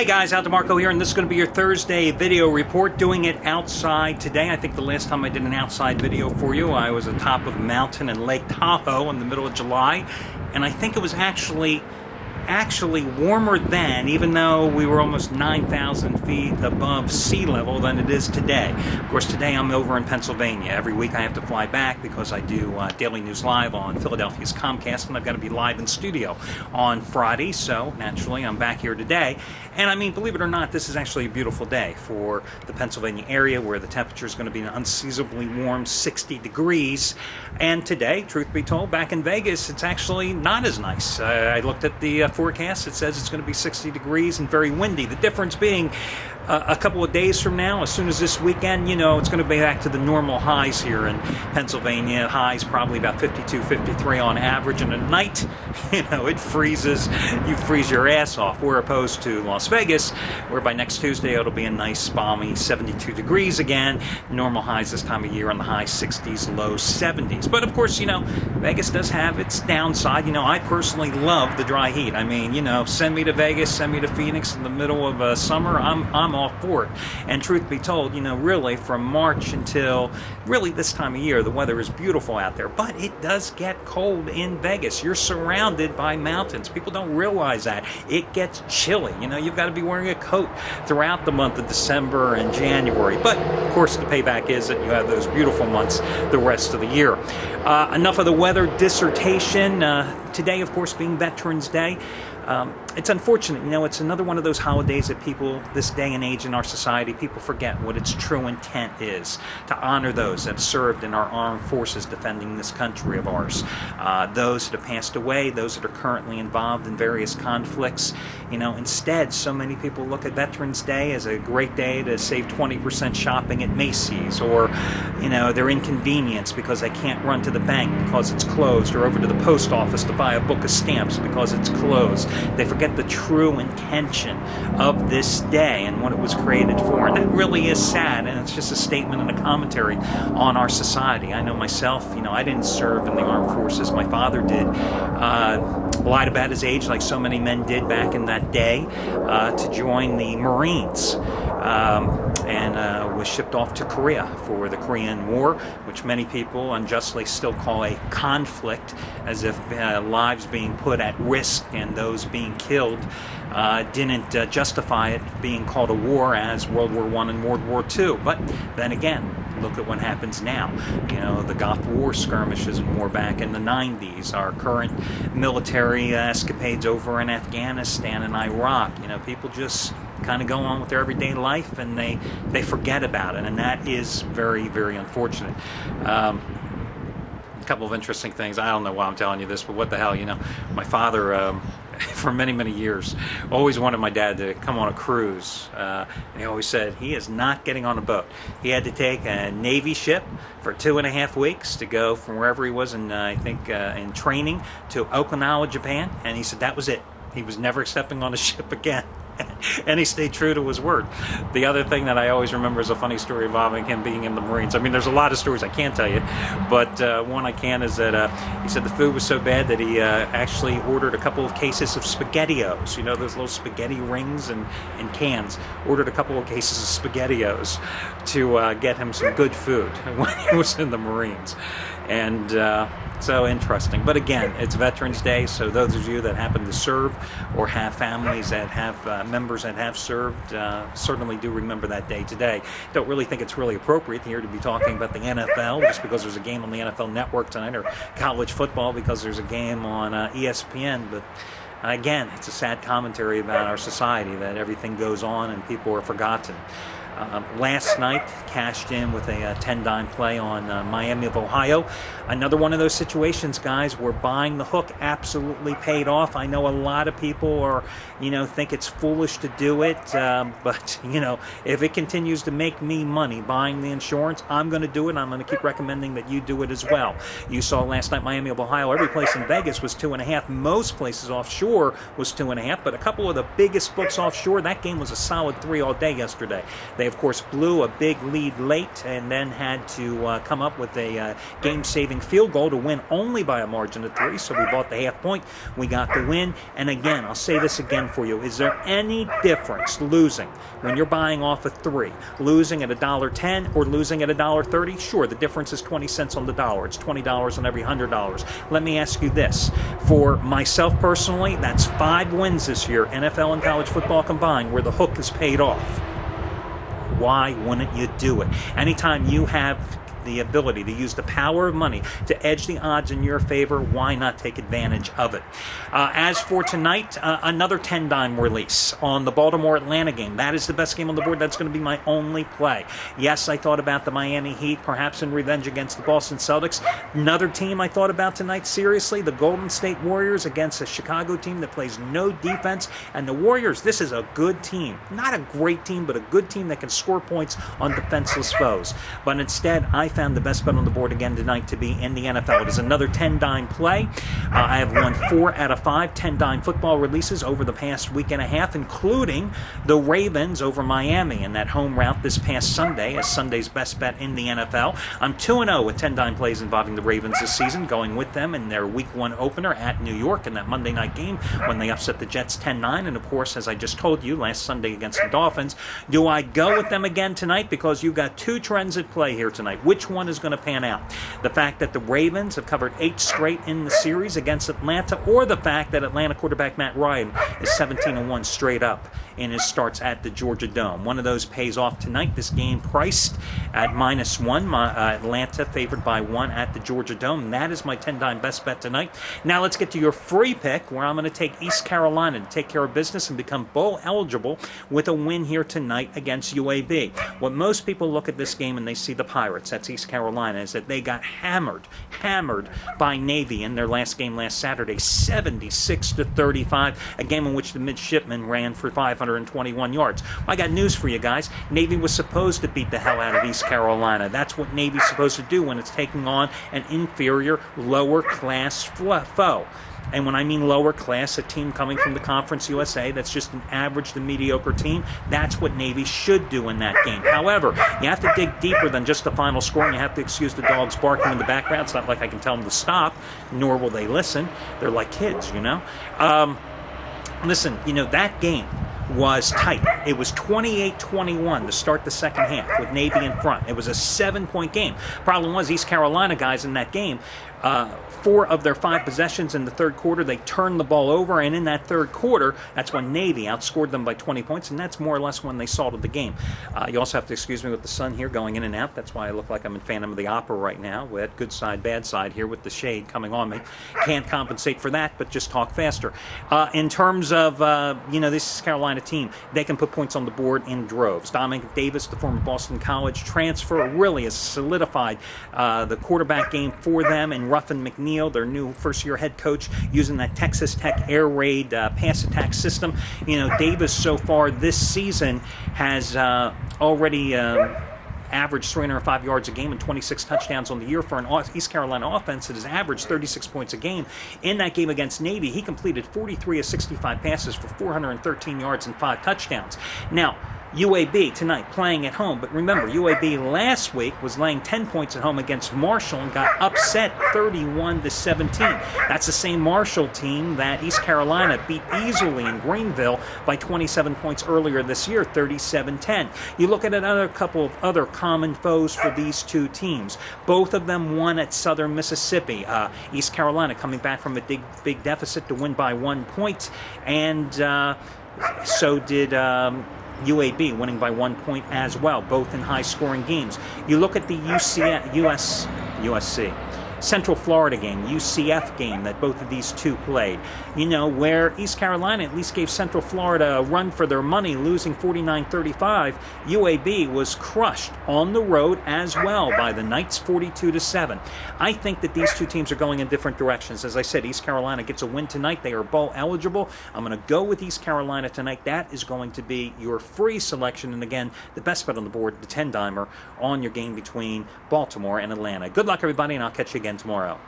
Hey guys, Al DeMarco here, and this is going to be your Thursday video report. Doing it outside today. I think the last time I did an outside video for you, I was atop of a mountain in Lake Tahoe in the middle of July, and I think it was actually actually warmer then, even though we were almost 9,000 feet above sea level, than it is today. Of course, today I'm over in Pennsylvania. Every week I have to fly back because I do uh, Daily News Live on Philadelphia's Comcast, and I've got to be live in studio on Friday, so naturally I'm back here today. And I mean, believe it or not, this is actually a beautiful day for the Pennsylvania area where the temperature is going to be an unseasonably warm 60 degrees. And today, truth be told, back in Vegas, it's actually not as nice. Uh, I looked at the uh, forecast, it says it's going to be 60 degrees and very windy. The difference being a couple of days from now, as soon as this weekend, you know, it's going to be back to the normal highs here in Pennsylvania. Highs probably about 52, 53 on average. And at night, you know, it freezes. You freeze your ass off. We're opposed to Las Vegas, where by next Tuesday it'll be a nice, balmy 72 degrees again. Normal highs this time of year on the high 60s, low 70s. But of course, you know, Vegas does have its downside. You know, I personally love the dry heat. I mean, you know, send me to Vegas, send me to Phoenix in the middle of uh, summer. I'm, I'm all for it. And truth be told, you know, really from March until really this time of year, the weather is beautiful out there. But it does get cold in Vegas. You're surrounded by mountains. People don't realize that. It gets chilly. You know, you've got to be wearing a coat throughout the month of December and January. But of course, the payback is that you have those beautiful months the rest of the year. Uh, enough of the weather dissertation. Uh, today, of course, being Veterans Day. Um, it's unfortunate, you know, it's another one of those holidays that people, this day and age in our society, people forget what its true intent is to honor those that served in our armed forces defending this country of ours. Uh, those that have passed away, those that are currently involved in various conflicts. You know, instead, so many people look at Veterans Day as a great day to save 20% shopping at Macy's or, you know, they're inconvenienced because they can't run to the bank because it's closed or over to the post office to buy a book of stamps because it's closed. They forget the true intention of this day and what it was created for. And that really is sad, and it's just a statement and a commentary on our society. I know myself, you know, I didn't serve in the armed forces. My father did. Uh, lied about his age, like so many men did back in that day, uh, to join the Marines. Um, and uh, was shipped off to Korea for the Korean War, which many people unjustly still call a conflict, as if uh, lives being put at risk and those being killed uh, didn't uh, justify it being called a war as World War One and World War Two. But then again, look at what happens now. You know, the Gulf War skirmishes and war back in the 90s, our current military escapades over in Afghanistan and Iraq. You know, people just kind of go on with their everyday life and they they forget about it, and that is very very unfortunate. Um, a couple of interesting things. I don't know why I'm telling you this, but what the hell, you know, my father. Um, for many, many years, always wanted my dad to come on a cruise. Uh, and he always said he is not getting on a boat. He had to take a Navy ship for two and a half weeks to go from wherever he was in, uh, I think, uh, in training to Okinawa, Japan. And he said that was it. He was never stepping on a ship again. and he stayed true to his word. The other thing that I always remember is a funny story involving him being in the Marines. I mean, there's a lot of stories I can't tell you, but uh, one I can is that uh, he said the food was so bad that he uh, actually ordered a couple of cases of SpaghettiOs. You know, those little spaghetti rings and, and cans. Ordered a couple of cases of SpaghettiOs to uh, get him some good food when he was in the Marines. And uh, so interesting. But again, it's Veterans Day, so those of you that happen to serve or have families that have uh, members that have served uh, certainly do remember that day today. Don't really think it's really appropriate here to be talking about the NFL just because there's a game on the NFL Network tonight or college football because there's a game on uh, ESPN, but. Again, it's a sad commentary about our society that everything goes on and people are forgotten. Um, last night, cashed in with a, a 10 dime play on uh, Miami of Ohio. Another one of those situations, guys, where buying the hook absolutely paid off. I know a lot of people are, you know, think it's foolish to do it, um, but, you know, if it continues to make me money buying the insurance, I'm going to do it. I'm going to keep recommending that you do it as well. You saw last night, Miami of Ohio, every place in Vegas was two and a half. Most places offshore was two and a half, but a couple of the biggest books offshore, that game was a solid three all day yesterday. They, of course, blew a big lead late and then had to uh, come up with a uh, game saving field goal to win only by a margin of three. So we bought the half point. We got the win. And again, I'll say this again for you. Is there any difference losing when you're buying off a three, losing at a dollar ten or losing at a dollar thirty? Sure, the difference is 20 cents on the dollar. It's $20 on every $100. Let me ask you this. For myself personally, that's five wins this year, NFL and college football combined, where the hook is paid off. Why wouldn't you do it? Anytime you have the ability to use the power of money to edge the odds in your favor, why not take advantage of it? Uh, as for tonight, uh, another 10 dime release on the Baltimore Atlanta game. That is the best game on the board. That's going to be my only play. Yes, I thought about the Miami Heat, perhaps in revenge against the Boston Celtics. Another team I thought about tonight, seriously, the Golden State Warriors against a Chicago team that plays no defense. And the Warriors, this is a good team. Not a great team, but a good team that can score points on defenseless foes. But instead, I found the best bet on the board again tonight to be in the NFL. It is another 10 dime play. Uh, I have won four out of five 10 dime football releases over the past week and a half, including the Ravens over Miami in that home route this past Sunday as Sunday's best bet in the NFL. I'm 2 0 with 10 dime plays involving the Ravens this season, going with them in their week one opener at New York in that Monday night game when they upset the Jets 10 9. And of course, as I just told you last Sunday against the Dolphins, do I go with them again tonight? Because you've got two trends at play here tonight. Which which one is going to pan out? The fact that the Ravens have covered eight straight in the series against Atlanta, or the fact that Atlanta quarterback Matt Ryan is 17 1 straight up in his starts at the Georgia Dome. One of those pays off tonight. This game priced at minus one. My, uh, Atlanta favored by one at the Georgia Dome. That is my 10 dime best bet tonight. Now let's get to your free pick where I'm going to take East Carolina to take care of business and become bowl eligible with a win here tonight against UAB. What most people look at this game and they see the Pirates. That's East Carolina is that they got hammered, hammered by Navy in their last game last Saturday, 76 to 35, a game in which the midshipmen ran for 521 yards. Well, I got news for you guys. Navy was supposed to beat the hell out of East Carolina. That's what Navy's supposed to do when it's taking on an inferior, lower class foe. And when I mean lower class, a team coming from the Conference USA that's just an average to mediocre team, that's what Navy should do in that game. However, you have to dig deeper than just the final score, and you have to excuse the dogs barking in the background. It's not like I can tell them to stop, nor will they listen. They're like kids, you know? Um, listen, you know, that game was tight. It was 28 21 to start the second half with Navy in front. It was a seven point game. Problem was, East Carolina guys in that game uh, four of their five possessions in the third quarter, they turned the ball over, and in that third quarter, that's when Navy outscored them by 20 points, and that's more or less when they salted the game. Uh, you also have to excuse me with the sun here going in and out. That's why I look like I'm in Phantom of the Opera right now, with good side, bad side here with the shade coming on me. Can't compensate for that, but just talk faster. Uh, in terms of, uh, you know, this Carolina team, they can put points on the board in droves. Dominique Davis, the former Boston College transfer, really has solidified uh, the quarterback game for them and Ruffin McNeill, their new first year head coach, using that Texas Tech air raid uh, pass attack system. You know, Davis so far this season has uh, already. Um, averaged 305 yards a game and 26 touchdowns on the year for an East Carolina offense that has averaged 36 points a game. In that game against Navy, he completed 43 of 65 passes for 413 yards and five touchdowns. Now, UAB tonight playing at home. But remember, UAB last week was laying 10 points at home against Marshall and got upset 31 to 17. That's the same Marshall team that East Carolina beat easily in Greenville by 27 points earlier this year, 37-10. You look at another couple of other common foes for these two teams. Both of them won at Southern Mississippi. Uh, East Carolina coming back from a big, big deficit to win by one point, and uh, so did. Um, UAB winning by one point as well, both in high scoring games. You look at the UC, US, USC. Central Florida game, UCF game that both of these two played. You know, where East Carolina at least gave Central Florida a run for their money, losing 49 35. UAB was crushed on the road as well by the Knights 42 7. I think that these two teams are going in different directions. As I said, East Carolina gets a win tonight. They are bowl eligible. I'm going to go with East Carolina tonight. That is going to be your free selection. And again, the best bet on the board, the 10 dimer on your game between Baltimore and Atlanta. Good luck, everybody, and I'll catch you again again tomorrow.